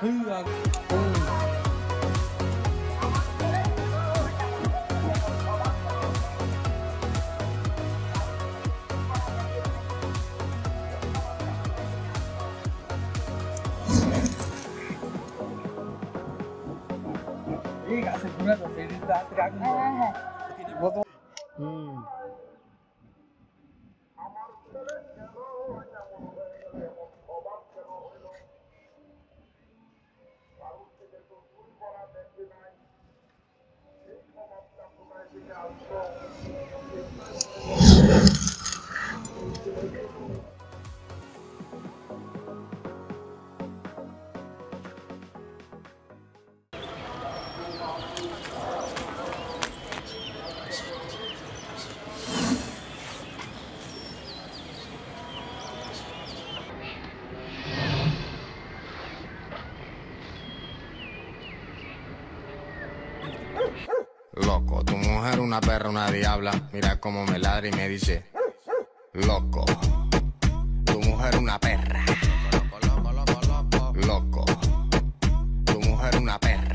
hư rồi Ini gak sempurna, tapi ini tak terang. Hmm. Oh! Loco, tu mujer una perra, una diabla. Mira cómo me ladra y me dice, loco, tu mujer una perra. Loco. Loco, tu mujer una perra.